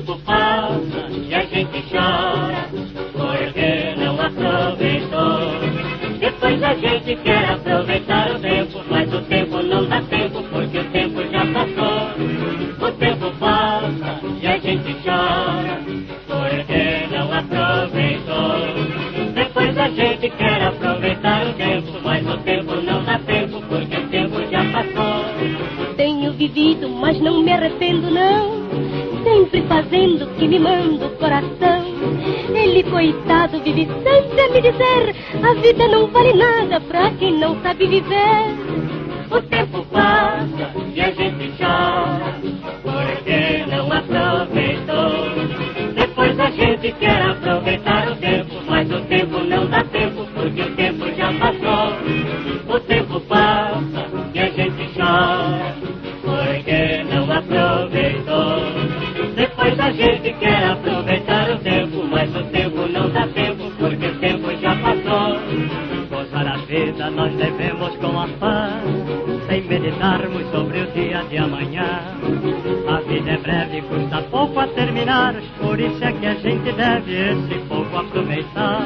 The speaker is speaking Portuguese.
tempo passa e a gente chora porque não aproveitou. Depois a gente quer aproveitar o tempo, mas o tempo não dá tempo porque o tempo já passou. O tempo passa e a gente chora porque não aproveitou. Depois a gente quer aproveitar o tempo, mas o tempo não dá tempo porque o tempo já passou. Tenho vivido, mas não me arrependo não sempre fazendo o que me manda o coração. Ele, coitado, vive sempre a me dizer: a vida não vale nada pra quem não sabe viver. O tempo passa e a gente chora, porque não aproveitou. Depois a gente quer aproveitar o tempo, a gente quer aproveitar o tempo, mas o tempo não dá tempo, porque o tempo já passou. Gozar a vida nós devemos com a paz, sem meditarmos sobre o dia de amanhã. A vida é breve, custa pouco a terminar, por isso é que a gente deve esse pouco aproveitar.